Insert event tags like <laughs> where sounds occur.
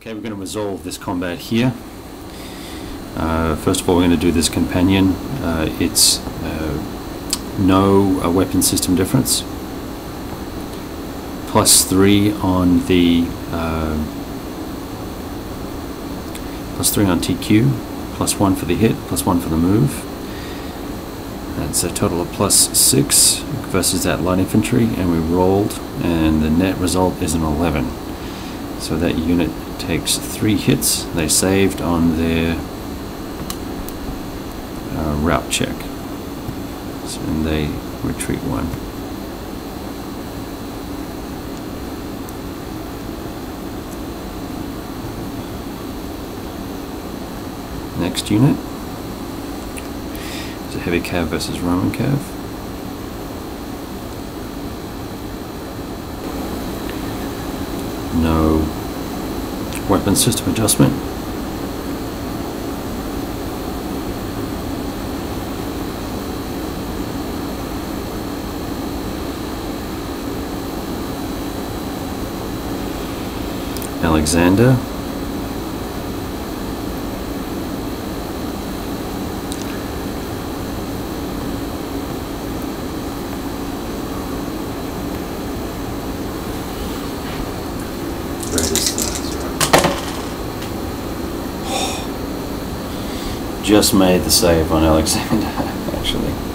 Okay, we're going to resolve this combat here. Uh, first of all, we're going to do this companion. Uh, it's uh, no uh, weapon system difference. Plus three on the uh, plus three on TQ, plus one for the hit, plus one for the move. That's a total of plus six versus that light infantry, and we rolled, and the net result is an 11. So that unit takes three hits. They saved on their uh, rout check. So, and they retreat one. Next unit is a heavy cav versus Roman cav. No weapon system adjustment. Alexander. Right is the Just made the save on Alexander, <laughs> actually.